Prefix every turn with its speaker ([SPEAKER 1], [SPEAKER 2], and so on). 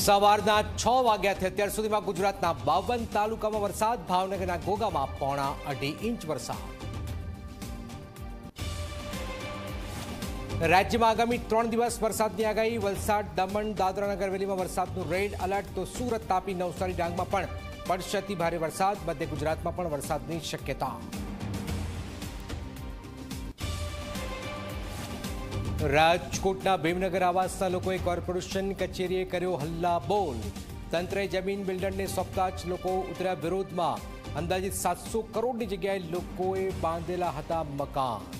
[SPEAKER 1] સવારના છ વાગ્યાથી અત્યાર સુધીમાં ગુજરાતના બાવન તાલુકામાં વરસાદ, ભાવનગરના ગોગામાં પોણા અઢી ઇંચ વરસાદ. રાજ્યમાં આગામી ત્રણ દિવસ વરસાદની આગાહી, વલસાડ, દમણ દાદરાનગર વેલીમાં વરસાદનું રેડ એલર્ટ, તો સુરત તાપી નવસારી ડાંગમાં પણ પડશે ભારે વરસાદ, મધ્ય ગુજરાતમાં પણ વરસાદની શક્યતા. રાજકોટના ભીમનગર આવાસના લોકોએ કોર્પોરેશન કચેરીએ કર્યો હલ્લા બોલ તંત્રે જમીન બિલ્ડરને સોંપતા જ લોકો ઉતર્યા વિરોધમાં. અંદાજિત સાતસો કરોડની જગ્યાએ લોકોએ બાંધેલા હતા મકાન.